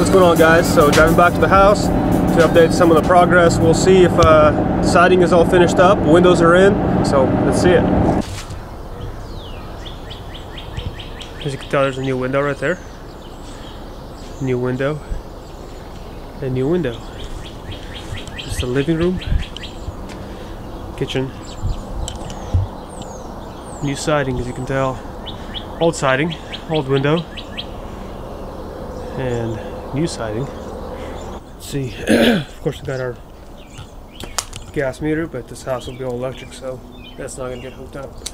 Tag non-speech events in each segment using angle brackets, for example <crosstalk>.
What's going on guys? So driving back to the house to update some of the progress. We'll see if uh, siding is all finished up, windows are in, so let's see it. As you can tell there's a new window right there. New window. A new window. Is the living room. Kitchen. New siding as you can tell. Old siding, old window. And new siding. Let's see. <clears throat> of course we got our gas meter, but this house will be all electric, so that's not gonna get hooked up.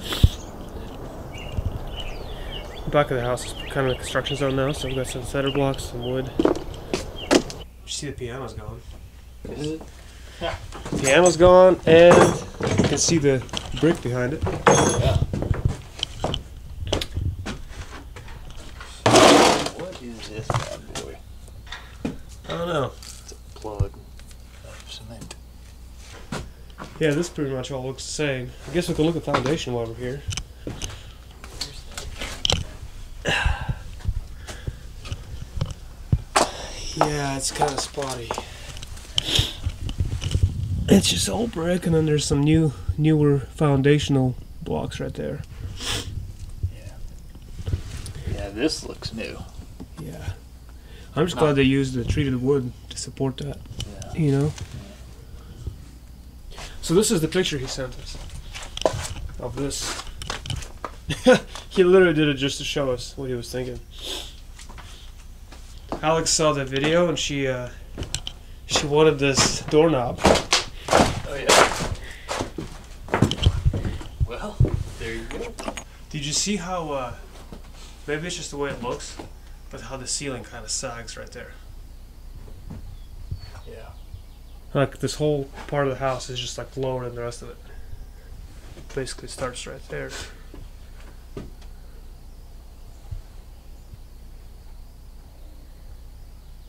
The back of the house is kind of a construction zone now, so we've got some cedar blocks, some wood. You see the piano's gone. Is it? Yeah. Piano's gone, and you can see the brick behind it. Yeah. What is this bad boy? I don't know. It's a plug of cement. Yeah, this pretty much all looks the same. I guess we can look at foundation while we're here. Yeah, it's kind of spotty. It's just old brick, and then there's some new, newer foundational blocks right there. Yeah, this looks new. Yeah, I'm just glad they used the treated wood to support that. Yeah. You know. So this is the picture he sent us of this. <laughs> he literally did it just to show us what he was thinking. Alex saw the video and she uh, she wanted this doorknob. Oh yeah. Well, there you go. Did you see how? Uh, maybe it's just the way it looks, but how the ceiling kind of sags right there. Yeah. Like this whole part of the house is just like lower than the rest of it. Basically starts right there.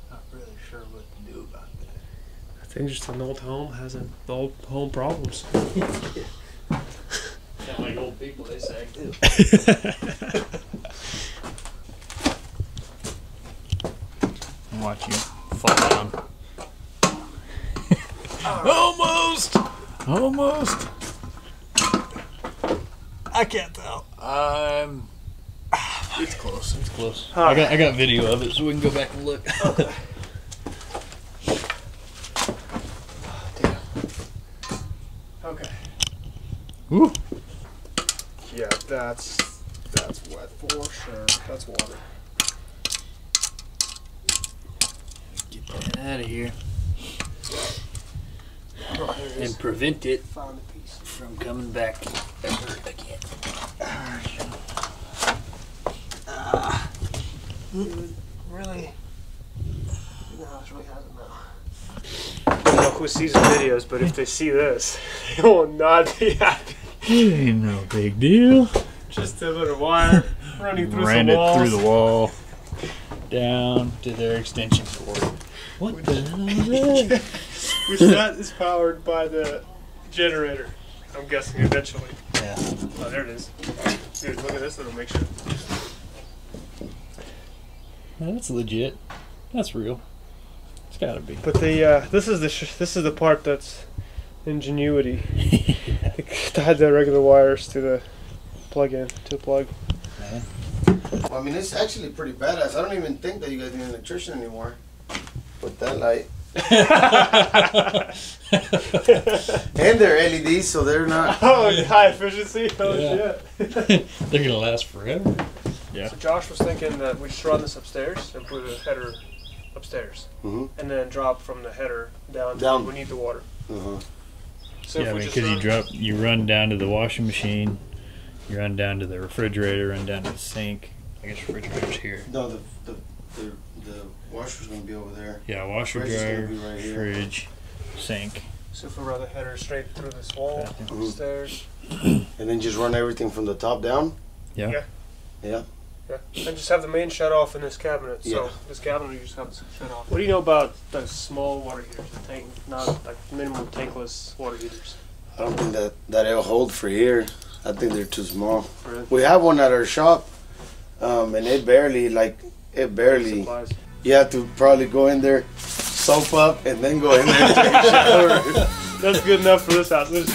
Not really sure what to do about that. I think just an old home has an old home problems. <laughs> Sound like old people, they sag too. <laughs> Watch you fall down. <laughs> Almost! Almost! I can't tell. Um, it's close. It's close. Huh. I got I got video of it, so we can go back and look. Okay. <laughs> Woo. Yeah, that's that's wet for sure. That's water. Get that out of here Oh, there it is. and prevent it Found piece. from coming back ever again. Dude, really? No, it's really has it now. I don't know who sees the videos, but if they see this, <laughs> they will not be happy. It ain't no big deal. Just a little wire running through Ran some it walls. through the wall, down to their extension cord. What the hell is <laughs> that? Which that is powered by the generator. I'm guessing eventually. Yeah. Oh, there it is. Dude, look at this little mixture. Well, that's legit. That's real. It's gotta be. But the uh, this is the sh- this is the part that's ingenuity. <laughs> They had the regular wires to the plug-in to plug. Man. I mean, it's actually pretty badass. I don't even think that you guys need an electrician anymore. With that light. <laughs> And they're LEDs, so they're not. <laughs> Oh, high efficiency. Oh Yeah. shit. <laughs> They're gonna last forever. Yeah. So Josh was thinking that we should run this upstairs and put a header upstairs, Mhm. and then drop from the header down. Down. We need the water. Uh-huh. So yeah, if we because you run- drop, you run down to the washing machine, you run down to the refrigerator, run down to the sink. I guess refrigerator's here. No, the, the, the, the washer's gonna be over there. Yeah, washer, Fridge is gonna dryer, be right here. fridge, sink. So if we run the header straight through this wall, Bathroom. Mhm. upstairs, And then just run everything from the top down. Yeah. Yeah. Yeah. yeah, and just have the main shut off in this cabinet. So Yeah. this cabinet you just have to shut off. What do you know about the small water heaters, the tank, not like minimum tankless water heaters? I don't think that, that it'll hold for here. I think they're too small. Really? We have one at our shop, um, and it barely, like, it barely. Supplies. you have to probably go in there, soap up, and then go in there and take a shower. <laughs> That's good enough for this house. There's